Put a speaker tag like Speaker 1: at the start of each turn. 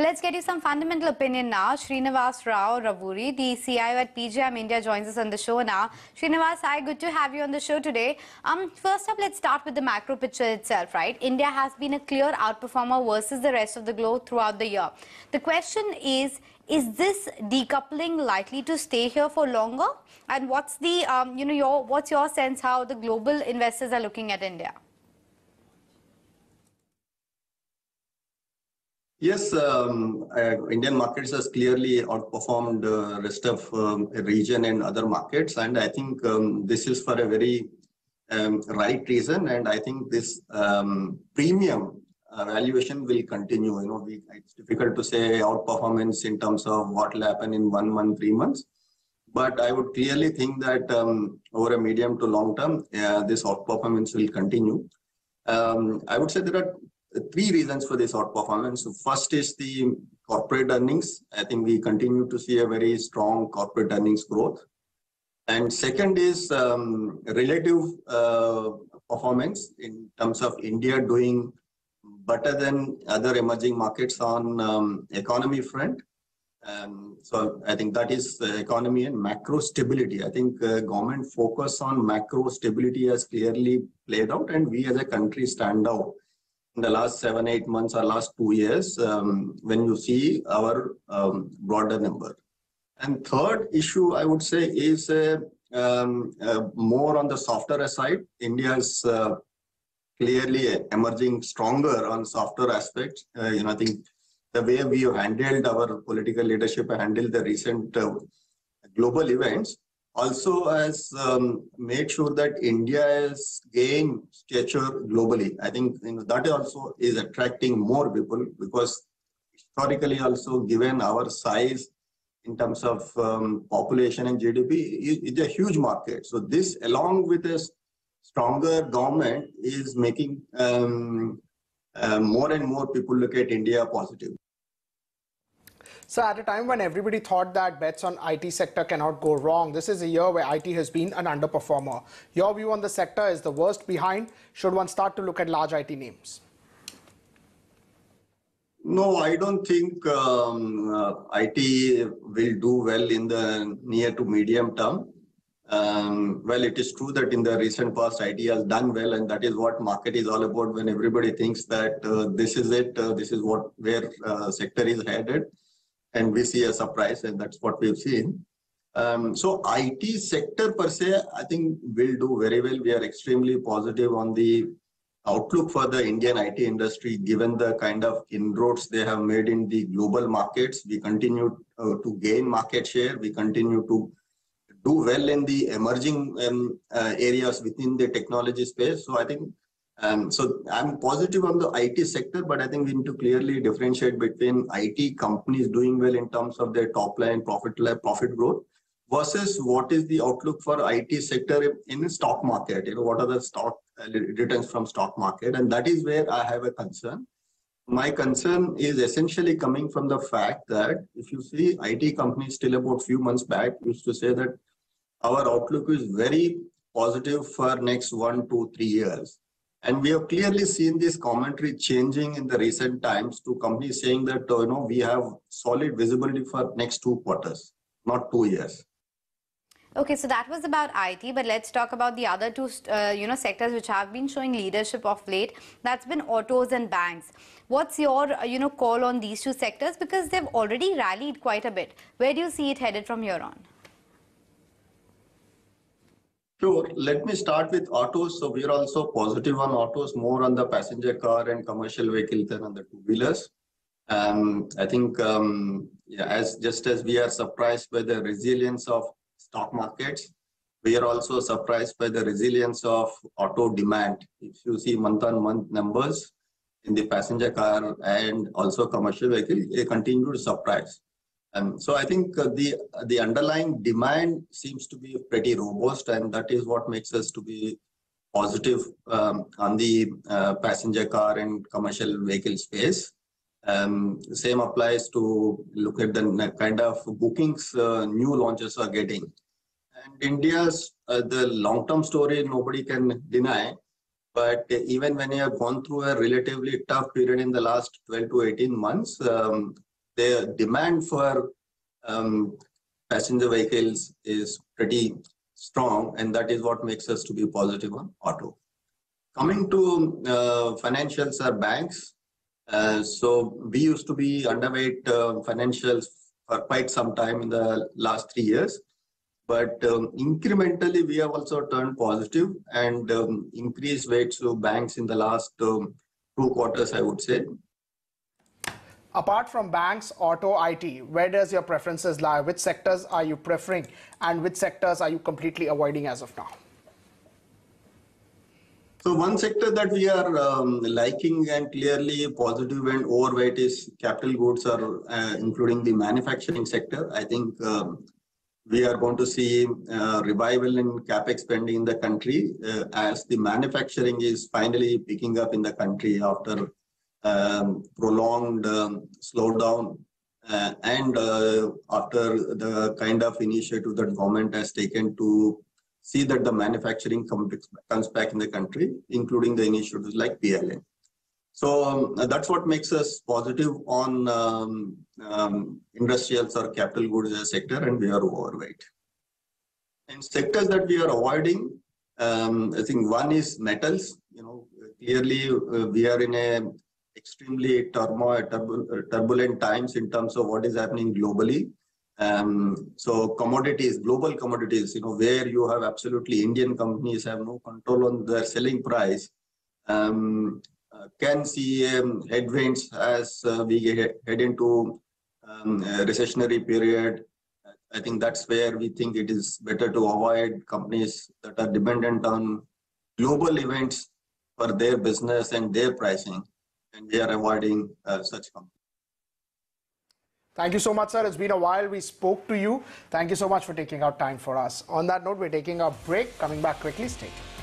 Speaker 1: Let's get you some fundamental opinion now. Srinivas Rao Ravuri, the CIO at PGIM India, joins us on the show now. Srinivas, hi, good to have you on the show today. Um, first up, let's start with the macro picture itself, right? India has been a clear outperformer versus the rest of the globe throughout the year. The question is, is this decoupling likely to stay here for longer? And what's the, um, you know, your what's your sense how the global investors are looking at India?
Speaker 2: Yes, um, uh, Indian markets has clearly outperformed the rest of um, region and other markets, and I think um, this is for a very um, right reason. And I think this um, premium uh, valuation will continue. You know, we, it's difficult to say outperformance in terms of what will happen in one month, three months, but I would clearly think that um, over a medium to long term, uh, this outperformance will continue. I would say there are three reasons for this outperformance. First is the corporate earnings. I think we continue to see a very strong corporate earnings growth. And second is um, relative uh, performance in terms of India doing better than other emerging markets on um, economy front. Um, so I think that is economy and macro stability. I think uh, government focus on macro stability has clearly played out and we as a country stand out in the last seven, eight months or last two years um, when you see our um, broader number. And third issue, I would say, is uh, um, uh, more on the software side. India is uh, clearly emerging stronger on software aspects. Uh, you know, I think the way we have handled our political leadership and handled the recent global events also has um, made sure that India has gained stature globally. I think you know, that also is attracting more people because historically also given our size in terms of um, population and GDP, it's a huge market. So this along with a stronger government is making um, uh, more and more people look at India positive.
Speaker 3: So at a time when everybody thought that bets on IT sector cannot go wrong, this is a year where IT has been an underperformer. Your view on the sector is the worst behind. Should one start to look at large IT names?
Speaker 2: No, I don't think um, uh, IT will do well in the near to medium term. Um, well, it is true that in the recent past, IT has done well, and that is what market is all about. When everybody thinks that uh, this is it, uh, this is what where uh, sector is headed and we see a surprise, and that's what we've seen. Um, so IT sector per se, I think will do very well. We are extremely positive on the outlook for the Indian IT industry, given the kind of inroads they have made in the global markets. We continue uh, to gain market share. We continue to do well in the emerging um, uh, areas within the technology space. So I think um, so I'm positive on the IT sector, but I think we need to clearly differentiate between IT companies doing well in terms of their top line profit profit growth versus what is the outlook for IT sector in the stock market. You know, what are the stock uh, returns from stock market, and that is where I have a concern. My concern is essentially coming from the fact that if you see IT companies still about a few months back used to say that our outlook is very positive for next one, two, three years and we have clearly seen this commentary changing in the recent times to companies saying that, uh, you know, we have solid visibility for next two quarters, not two years.
Speaker 1: Okay, so that was about IT, but let's talk about the other two, uh, you know, sectors which have been showing leadership of late. That's been autos and banks. What's your, uh, you know, call on these two sectors because they've already rallied quite a bit. Where do you see it headed from here on?
Speaker 2: Sure. Let me start with autos. So we are also positive on autos, more on the passenger car and commercial vehicle than on the two-wheelers. Um, I think um, yeah, as just as we are surprised by the resilience of stock markets, we are also surprised by the resilience of auto demand. If you see month-on-month numbers in the passenger car and also commercial vehicle, they continue to surprise. Um, so I think uh, the the underlying demand seems to be pretty robust, and that is what makes us to be positive um, on the uh, passenger car and commercial vehicle space. Um, same applies to look at the kind of bookings uh, new launches are getting. And India's uh, the long-term story nobody can deny. But even when you have gone through a relatively tough period in the last 12 to 18 months, um, the demand for um, passenger vehicles is pretty strong, and that is what makes us to be positive on auto. Coming to uh, financials or banks, uh, so we used to be underweight uh, financials for quite some time in the last three years. But um, incrementally, we have also turned positive and um, increased weights to banks in the last um, two quarters, I would say.
Speaker 3: Apart from banks, auto, IT, where does your preferences lie? Which sectors are you preferring and which sectors are you completely avoiding as of now?
Speaker 2: So one sector that we are um, liking and clearly positive and overweight is capital goods or uh, including the manufacturing sector. I think um, we are going to see uh, revival in capex spending in the country uh, as the manufacturing is finally picking up in the country after um, prolonged um, slowdown uh, and uh, after the kind of initiative that government has taken to see that the manufacturing comes back in the country, including the initiatives like PLI. So um, that's what makes us positive on um, um, industrials or capital goods sector, and we are overweight. And sectors that we are avoiding, um, I think one is metals. You know, clearly uh, we are in a extremely turmoil, turbulent times in terms of what is happening globally. Um, so commodities, global commodities, you know, where you have absolutely Indian companies have no control on their selling price, um, uh, can see um, headwinds as uh, we get, head into um, a recessionary period. I think that's where we think it is better to avoid companies that are dependent on global events for their business and their pricing, and we are avoiding uh, such companies.
Speaker 3: Thank you so much, sir. It's been a while we spoke to you. Thank you so much for taking out time for us. On that note, we're taking a break. Coming back quickly, stay tuned.